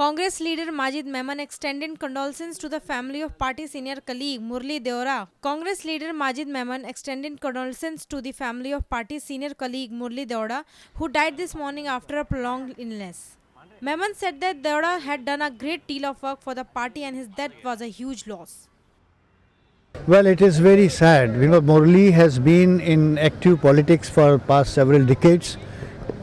Congress leader Majid Memon extended condolences to the family of party senior colleague Murli Deora. Congress leader Majid Memon extended condolences to the family of party senior colleague Murli Deora, who died this morning after a prolonged illness. Memon said that Deora had done a great deal of work for the party and his death was a huge loss. Well, it is very sad. You know, Murli has been in active politics for past several decades.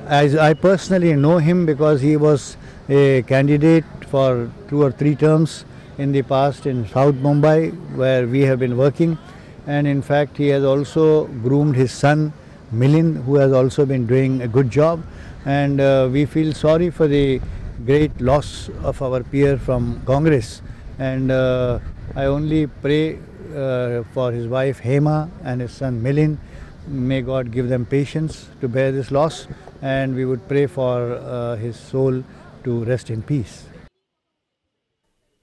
As I personally know him because he was a candidate for two or three terms in the past in South Mumbai, where we have been working. And in fact, he has also groomed his son Milind, who has also been doing a good job. And uh, we feel sorry for the great loss of our peer from Congress. And uh, I only pray uh, for his wife Hema and his son Milind. May God give them patience to bear this loss, and we would pray for uh, his soul to rest in peace.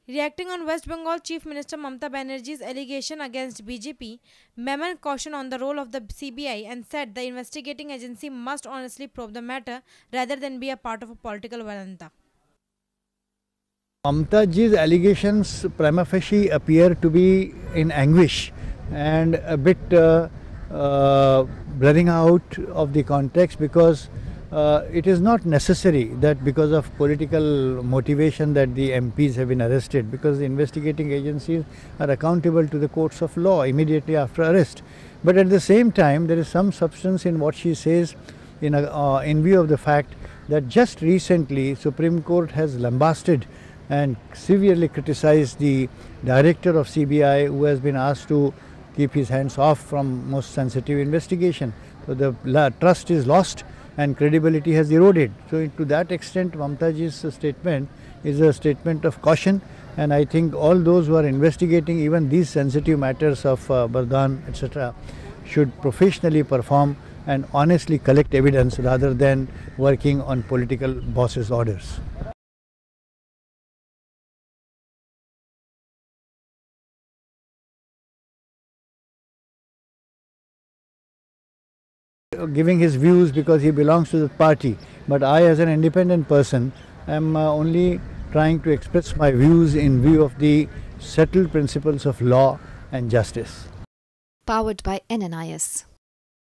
Reacting on West Bengal Chief Minister Mamta Banerjee's allegation against BJP, Memon cautioned on the role of the CBI and said the investigating agency must honestly probe the matter rather than be a part of a political vendetta. Mamtaji's allegations prima facie appear to be in anguish and a bit uh, uh, blurring out of the context because uh, it is not necessary that because of political motivation that the MPs have been arrested because the investigating agencies are accountable to the courts of law immediately after arrest. But at the same time, there is some substance in what she says in, a, uh, in view of the fact that just recently Supreme Court has lambasted and severely criticized the director of CBI who has been asked to keep his hands off from most sensitive investigation. So the trust is lost and credibility has eroded. So to that extent Mamtaji's statement is a statement of caution and I think all those who are investigating even these sensitive matters of uh, Saradha etc. should professionally perform and honestly collect evidence rather than working on political bosses' orders. Giving his views because he belongs to the party. But I, as an independent person, am uh, only trying to express my views in view of the settled principles of law and justice. Powered by NNIS.